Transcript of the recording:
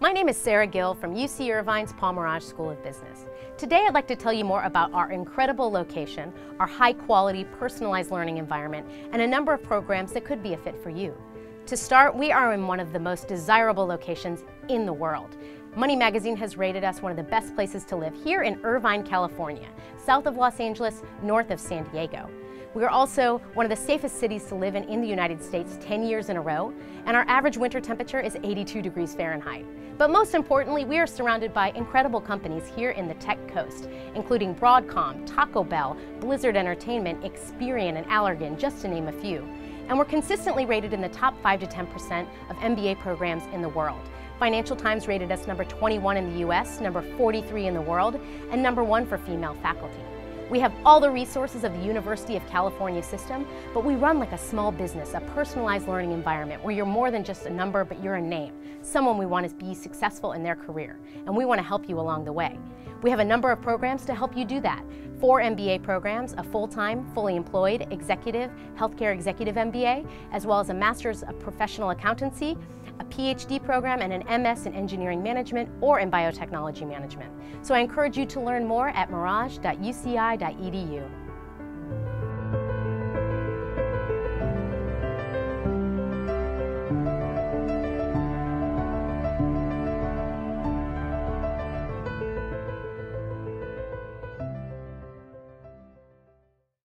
My name is Sarah Gill from UC Irvine's Paul Merage School of Business. Today I'd like to tell you more about our incredible location, our high quality personalized learning environment, and a number of programs that could be a fit for you. To start, we are in one of the most desirable locations in the world. Money Magazine has rated us one of the best places to live here in Irvine, California, south of Los Angeles, north of San Diego. We are also one of the safest cities to live in in the United States 10 years in a row, and our average winter temperature is 82 degrees Fahrenheit. But most importantly, we are surrounded by incredible companies here in the Tech Coast, including Broadcom, Taco Bell, Blizzard Entertainment, Experian, and Allergan, just to name a few. And we're consistently rated in the top 5 to 10% of MBA programs in the world. Financial Times rated us number 21 in the US, number 43 in the world, and number 1 for female faculty. We have all the resources of the University of California system, but we run like a small business, a personalized learning environment where you're more than just a number, but you're a name, someone we want to be successful in their career, and we want to help you along the way. We have a number of programs to help you do that. Four MBA programs, a full-time, fully employed, executive, healthcare executive MBA, as well as a Master's of Professional Accountancy, a PhD program, and an MS in Engineering Management or in Biotechnology Management. So I encourage you to learn more at merage.uci.edu.